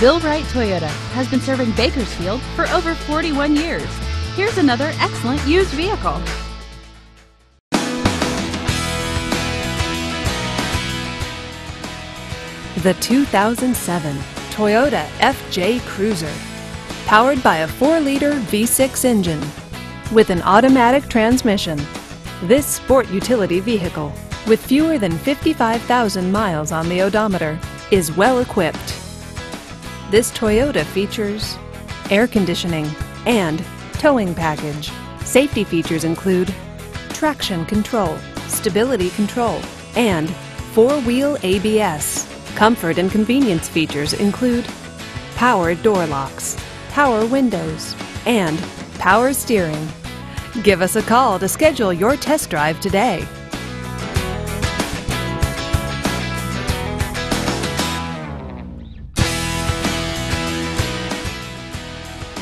Bill Wright Toyota has been serving Bakersfield for over 41 years. Here's another excellent used vehicle. The 2007 Toyota FJ Cruiser. Powered by a 4-liter V6 engine with an automatic transmission. This sport utility vehicle, with fewer than 55,000 miles on the odometer, is well equipped. This Toyota features air conditioning and towing package. Safety features include traction control, stability control, and four-wheel ABS. Comfort and convenience features include power door locks, power windows, and power steering. Give us a call to schedule your test drive today.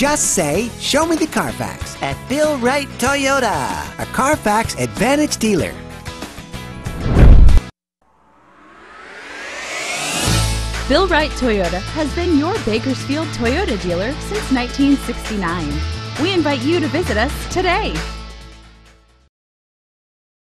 Just say, Show me the Carfax at Bill Wright Toyota, a Carfax Advantage dealer. Bill Wright Toyota has been your Bakersfield Toyota dealer since 1969. We invite you to visit us today.